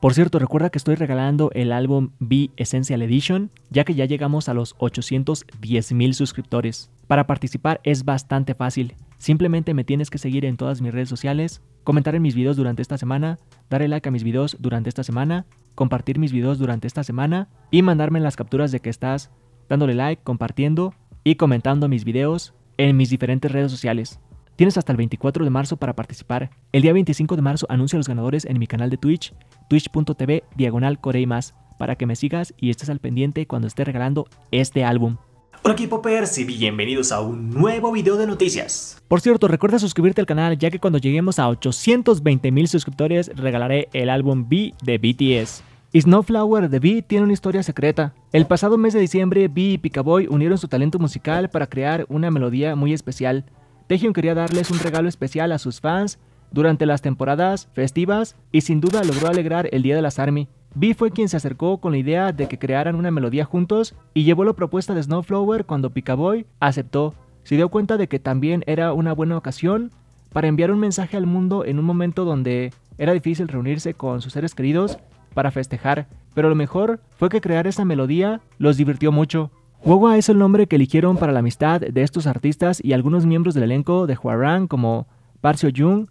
Por cierto, recuerda que estoy regalando el álbum B Essential Edition, ya que ya llegamos a los 810 mil suscriptores. Para participar es bastante fácil, simplemente me tienes que seguir en todas mis redes sociales, comentar en mis videos durante esta semana, darle like a mis videos durante esta semana, compartir mis videos durante esta semana y mandarme las capturas de que estás dándole like, compartiendo y comentando mis videos en mis diferentes redes sociales. Tienes hasta el 24 de marzo para participar. El día 25 de marzo anuncio a los ganadores en mi canal de Twitch, twitch.tv diagonal más, para que me sigas y estés al pendiente cuando esté regalando este álbum. Hola equipo Percy, bienvenidos a un nuevo video de noticias. Por cierto, recuerda suscribirte al canal ya que cuando lleguemos a 820 mil suscriptores regalaré el álbum B de BTS. Snowflower de B tiene una historia secreta. El pasado mes de diciembre, B y Picaboy unieron su talento musical para crear una melodía muy especial. Taehyung quería darles un regalo especial a sus fans durante las temporadas festivas y sin duda logró alegrar el Día de las Army. B fue quien se acercó con la idea de que crearan una melodía juntos y llevó la propuesta de Snowflower cuando Picaboy aceptó. Se dio cuenta de que también era una buena ocasión para enviar un mensaje al mundo en un momento donde era difícil reunirse con sus seres queridos para festejar, pero lo mejor fue que crear esa melodía los divirtió mucho. Wawa es el nombre que eligieron para la amistad de estos artistas y algunos miembros del elenco de Hwarang como Park Seo-jung,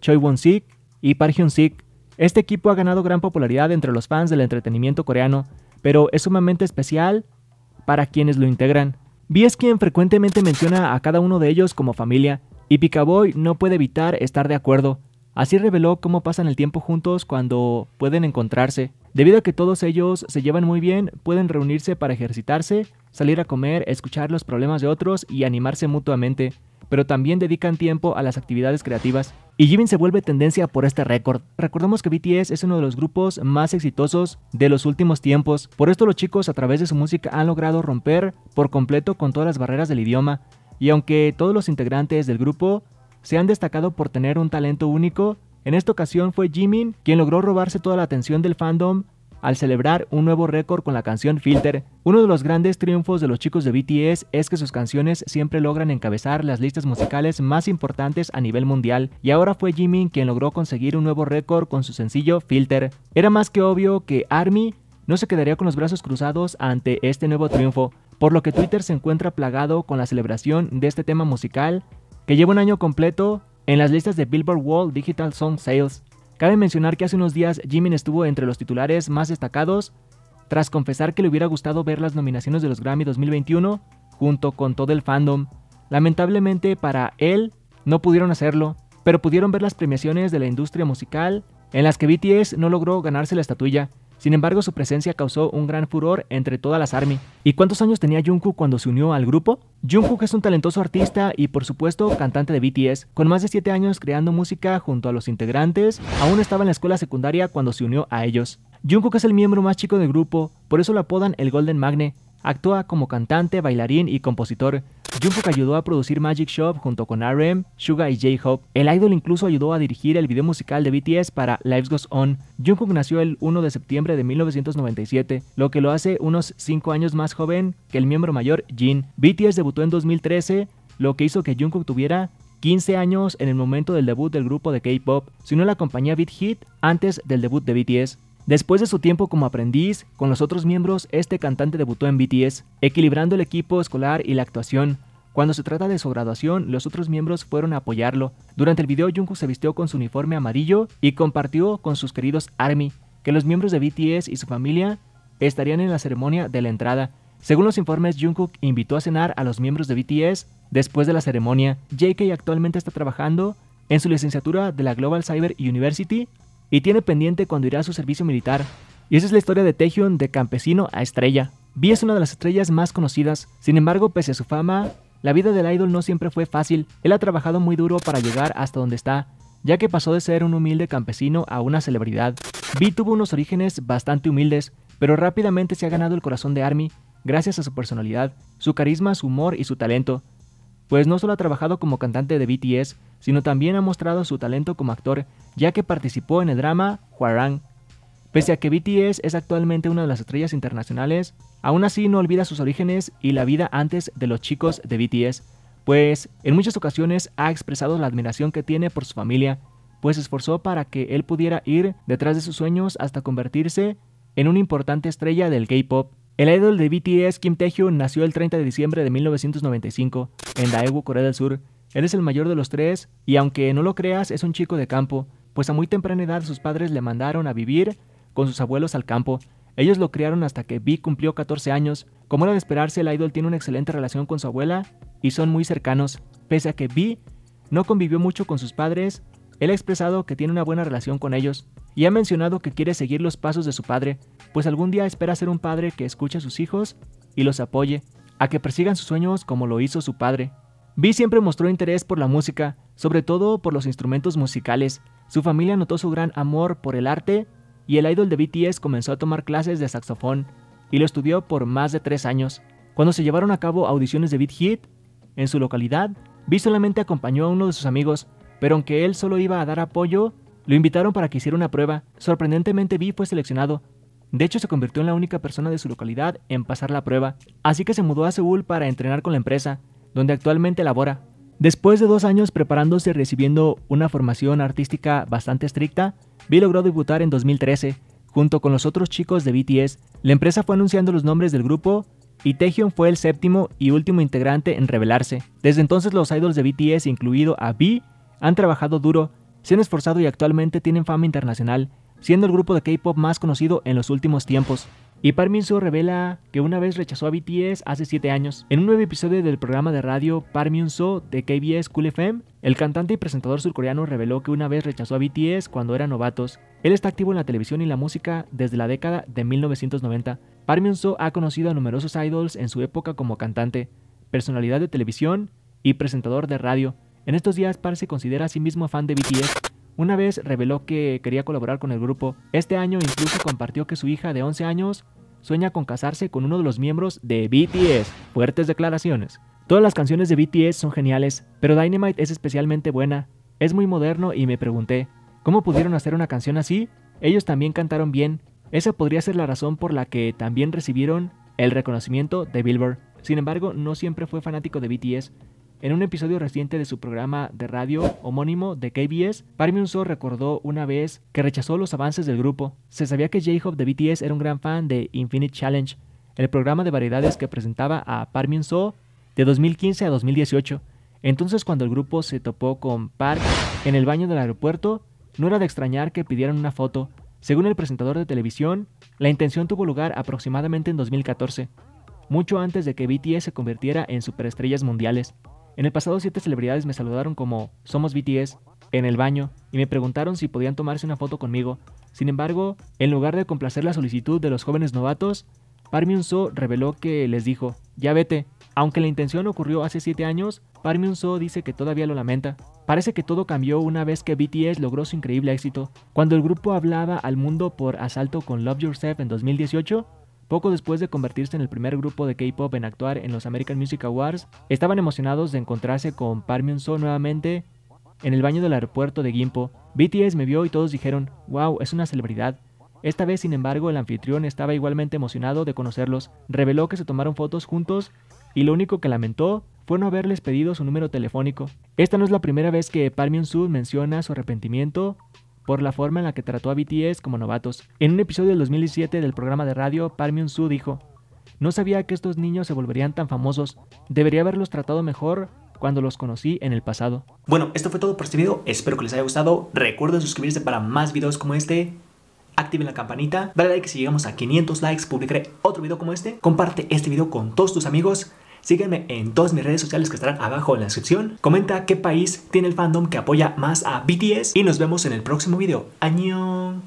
Choi Won-sik y Park Hyun-sik. Este equipo ha ganado gran popularidad entre los fans del entretenimiento coreano, pero es sumamente especial para quienes lo integran. Vi es quien frecuentemente menciona a cada uno de ellos como familia, y Picaboy no puede evitar estar de acuerdo. Así reveló cómo pasan el tiempo juntos cuando pueden encontrarse. Debido a que todos ellos se llevan muy bien, pueden reunirse para ejercitarse salir a comer, escuchar los problemas de otros y animarse mutuamente, pero también dedican tiempo a las actividades creativas. Y Jimin se vuelve tendencia por este récord. Recordemos que BTS es uno de los grupos más exitosos de los últimos tiempos, por esto los chicos a través de su música han logrado romper por completo con todas las barreras del idioma, y aunque todos los integrantes del grupo se han destacado por tener un talento único, en esta ocasión fue Jimin quien logró robarse toda la atención del fandom al celebrar un nuevo récord con la canción Filter. Uno de los grandes triunfos de los chicos de BTS es que sus canciones siempre logran encabezar las listas musicales más importantes a nivel mundial, y ahora fue Jimin quien logró conseguir un nuevo récord con su sencillo Filter. Era más que obvio que ARMY no se quedaría con los brazos cruzados ante este nuevo triunfo, por lo que Twitter se encuentra plagado con la celebración de este tema musical, que lleva un año completo en las listas de Billboard World Digital Song Sales. Cabe mencionar que hace unos días Jimin estuvo entre los titulares más destacados tras confesar que le hubiera gustado ver las nominaciones de los Grammy 2021 junto con todo el fandom. Lamentablemente para él no pudieron hacerlo, pero pudieron ver las premiaciones de la industria musical en las que BTS no logró ganarse la estatuilla, sin embargo, su presencia causó un gran furor entre todas las ARMY. ¿Y cuántos años tenía Jungkook cuando se unió al grupo? Jungkook es un talentoso artista y por supuesto cantante de BTS. Con más de 7 años creando música junto a los integrantes, aún estaba en la escuela secundaria cuando se unió a ellos. Jungkook es el miembro más chico del grupo, por eso lo apodan el Golden Magne. Actúa como cantante, bailarín y compositor. Jungkook ayudó a producir Magic Shop junto con RM, Suga y J-Hope. El idol incluso ayudó a dirigir el video musical de BTS para Lives Goes On. Jungkook nació el 1 de septiembre de 1997, lo que lo hace unos 5 años más joven que el miembro mayor Jin. BTS debutó en 2013, lo que hizo que Jungkook tuviera 15 años en el momento del debut del grupo de K-pop. A la compañía Beat Hit antes del debut de BTS. Después de su tiempo como aprendiz con los otros miembros, este cantante debutó en BTS, equilibrando el equipo escolar y la actuación. Cuando se trata de su graduación, los otros miembros fueron a apoyarlo. Durante el video, Jungkook se vistió con su uniforme amarillo y compartió con sus queridos ARMY que los miembros de BTS y su familia estarían en la ceremonia de la entrada. Según los informes, Jungkook invitó a cenar a los miembros de BTS después de la ceremonia. JK actualmente está trabajando en su licenciatura de la Global Cyber University y tiene pendiente cuando irá a su servicio militar. Y esa es la historia de Taehyun de campesino a estrella. Vi es una de las estrellas más conocidas, sin embargo, pese a su fama, la vida del idol no siempre fue fácil, él ha trabajado muy duro para llegar hasta donde está, ya que pasó de ser un humilde campesino a una celebridad. V tuvo unos orígenes bastante humildes, pero rápidamente se ha ganado el corazón de ARMY gracias a su personalidad, su carisma, su humor y su talento. Pues no solo ha trabajado como cantante de BTS, sino también ha mostrado su talento como actor, ya que participó en el drama Hwarang, Pese a que BTS es actualmente una de las estrellas internacionales, aún así no olvida sus orígenes y la vida antes de los chicos de BTS, pues en muchas ocasiones ha expresado la admiración que tiene por su familia, pues se esforzó para que él pudiera ir detrás de sus sueños hasta convertirse en una importante estrella del K-pop. El idol de BTS, Kim Taehyung, nació el 30 de diciembre de 1995 en Daegu, Corea del Sur. Él es el mayor de los tres y aunque no lo creas, es un chico de campo, pues a muy temprana edad sus padres le mandaron a vivir con sus abuelos al campo. Ellos lo criaron hasta que Vi cumplió 14 años. Como era de esperarse, el idol tiene una excelente relación con su abuela y son muy cercanos. Pese a que Vi no convivió mucho con sus padres, él ha expresado que tiene una buena relación con ellos y ha mencionado que quiere seguir los pasos de su padre, pues algún día espera ser un padre que escuche a sus hijos y los apoye, a que persigan sus sueños como lo hizo su padre. Vi siempre mostró interés por la música, sobre todo por los instrumentos musicales. Su familia notó su gran amor por el arte y el idol de BTS comenzó a tomar clases de saxofón y lo estudió por más de tres años. Cuando se llevaron a cabo audiciones de Beat Hit en su localidad, Vi solamente acompañó a uno de sus amigos, pero aunque él solo iba a dar apoyo, lo invitaron para que hiciera una prueba. Sorprendentemente Vi fue seleccionado. De hecho, se convirtió en la única persona de su localidad en pasar la prueba, así que se mudó a Seúl para entrenar con la empresa, donde actualmente labora. Después de dos años preparándose y recibiendo una formación artística bastante estricta, Vi logró debutar en 2013, junto con los otros chicos de BTS. La empresa fue anunciando los nombres del grupo y Taehyung fue el séptimo y último integrante en revelarse. Desde entonces los idols de BTS, incluido a V, han trabajado duro, se han esforzado y actualmente tienen fama internacional, siendo el grupo de K-pop más conocido en los últimos tiempos. Y Park Min-soo revela que una vez rechazó a BTS hace 7 años. En un nuevo episodio del programa de radio Park Min-soo de KBS Cool FM, el cantante y presentador surcoreano reveló que una vez rechazó a BTS cuando eran novatos. Él está activo en la televisión y la música desde la década de 1990. Park Min-soo ha conocido a numerosos idols en su época como cantante, personalidad de televisión y presentador de radio. En estos días Park se considera a sí mismo fan de BTS una vez reveló que quería colaborar con el grupo. Este año incluso compartió que su hija de 11 años sueña con casarse con uno de los miembros de BTS. Fuertes declaraciones. Todas las canciones de BTS son geniales, pero Dynamite es especialmente buena. Es muy moderno y me pregunté, ¿cómo pudieron hacer una canción así? Ellos también cantaron bien. Esa podría ser la razón por la que también recibieron el reconocimiento de Billboard. Sin embargo, no siempre fue fanático de BTS. En un episodio reciente de su programa de radio homónimo de KBS, Park Myung-soo recordó una vez que rechazó los avances del grupo. Se sabía que J-Hope de BTS era un gran fan de Infinite Challenge, el programa de variedades que presentaba a Park Myung-soo de 2015 a 2018. Entonces cuando el grupo se topó con Park en el baño del aeropuerto, no era de extrañar que pidieran una foto. Según el presentador de televisión, la intención tuvo lugar aproximadamente en 2014, mucho antes de que BTS se convirtiera en superestrellas mundiales. En el pasado siete celebridades me saludaron como Somos BTS en el baño y me preguntaron si podían tomarse una foto conmigo. Sin embargo, en lugar de complacer la solicitud de los jóvenes novatos, Park Myung-soo reveló que les dijo, ya vete. Aunque la intención ocurrió hace 7 años, Park Myung-soo dice que todavía lo lamenta. Parece que todo cambió una vez que BTS logró su increíble éxito. Cuando el grupo hablaba al mundo por asalto con Love Yourself en 2018, poco después de convertirse en el primer grupo de K-pop en actuar en los American Music Awards, estaban emocionados de encontrarse con Park Myung-soo nuevamente en el baño del aeropuerto de Gimpo. BTS me vio y todos dijeron, wow, es una celebridad. Esta vez, sin embargo, el anfitrión estaba igualmente emocionado de conocerlos. Reveló que se tomaron fotos juntos y lo único que lamentó fue no haberles pedido su número telefónico. Esta no es la primera vez que Park Myung-soo menciona su arrepentimiento por la forma en la que trató a BTS como novatos. En un episodio del 2017 del programa de radio, Park Myung-soo dijo, no sabía que estos niños se volverían tan famosos, debería haberlos tratado mejor cuando los conocí en el pasado. Bueno, esto fue todo por este video, espero que les haya gustado, recuerden suscribirse para más videos como este, activen la campanita, dale like si llegamos a 500 likes, publicaré otro video como este, comparte este video con todos tus amigos, Sígueme en todas mis redes sociales que estarán abajo en la descripción. Comenta qué país tiene el fandom que apoya más a BTS y nos vemos en el próximo video. ¡Añón!